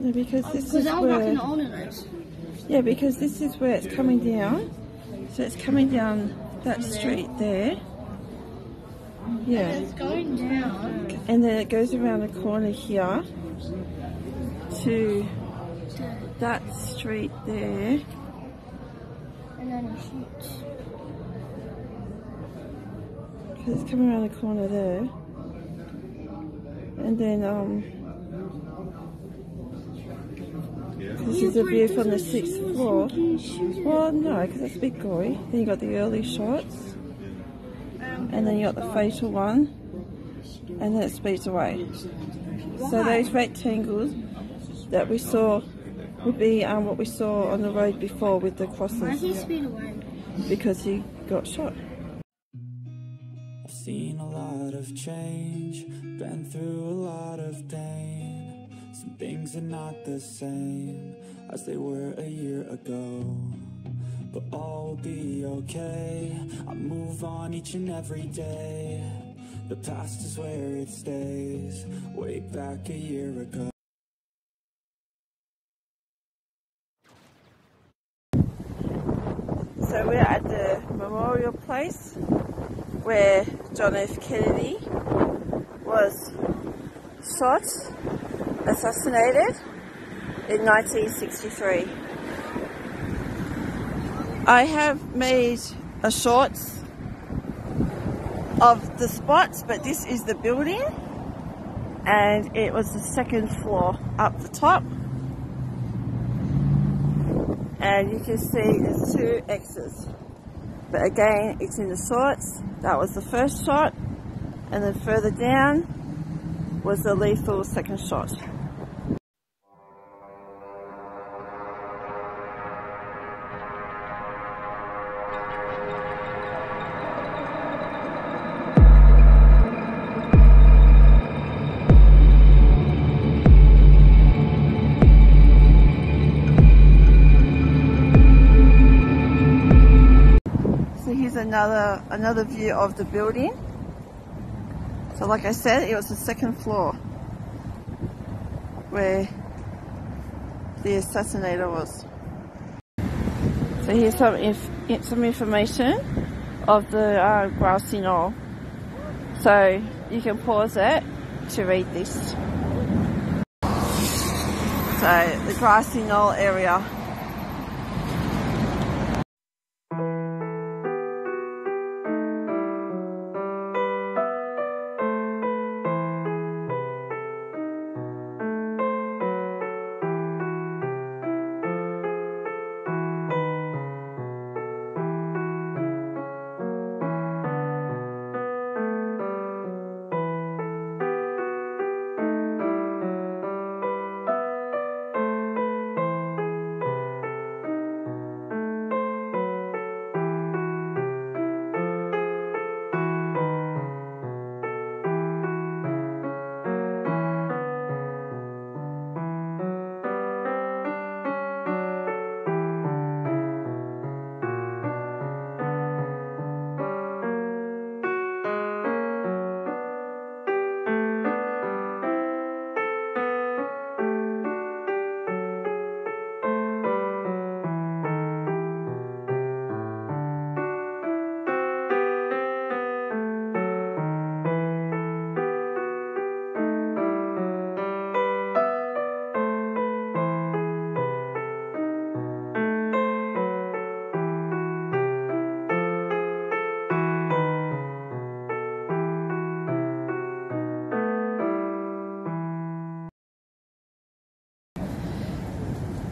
No, because this is I was where, yeah, because this is where it's coming down. So it's coming down that street there. Yeah, It's going down. and then it goes around the corner here to that street there. And then it shoots. Because it's coming around the corner there. And then, um, this is a view from the sixth floor. Well, no, because it's a bit gory. Then you got the early shots. And then you got the fatal one. And then it speeds away. So those rectangles that we saw would be um, what we saw on the road before with the Why is he crosses. speed away? Because he got shot. I've seen a lot of change, been through a lot of pain. Some things are not the same as they were a year ago. But all will be okay. I move on each and every day. The past is where it stays, way back a year ago. So we're at the memorial place where John F. Kennedy was shot, assassinated in 1963. I have made a short of the spots, but this is the building and it was the second floor up the top and you can see there's two X's. But again, it's in the shorts. That was the first shot, and then further down was a lethal second shot. So here's another another view of the building. So like I said, it was the second floor where the assassinator was. So here's some inf some information of the uh, grassy knoll. So you can pause it to read this. So the grassy knoll area.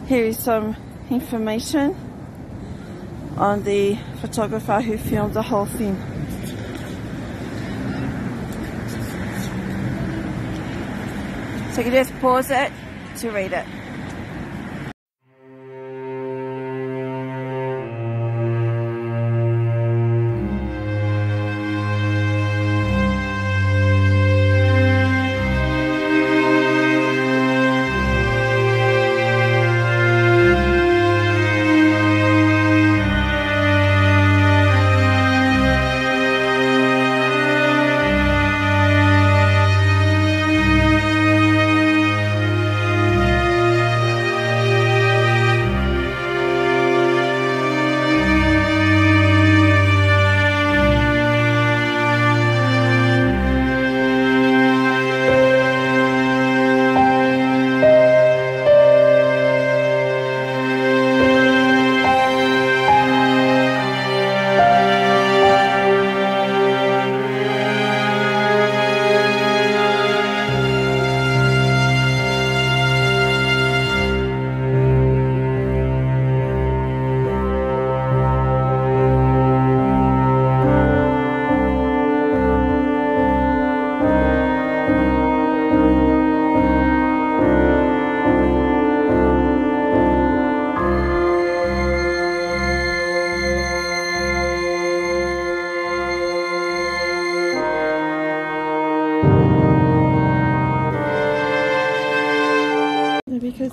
Here is some information on the photographer who filmed the whole thing. So you just pause it to read it.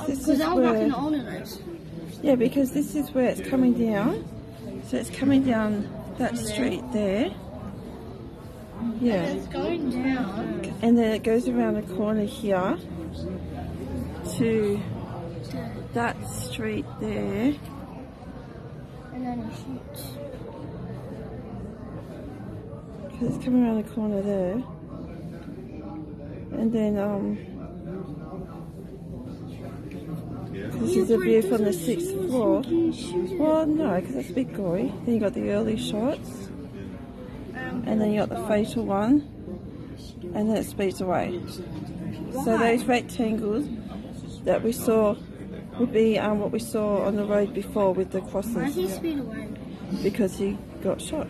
This is I was where in the older days. yeah because this is where it's coming down. So it's coming down that street there. Yeah. And It's going down And then it goes around the corner here to to, that street there. and then it shoots. Because it's coming around the corner there. And then, um, this is a view from the sixth floor. Well, no, because that's a bit gory. Then you got the early shots. And then you got the fatal one. And then it speeds away. So those rectangles that we saw would be um, what we saw on the road before with the crosses. Why does he speed away? because he got shot.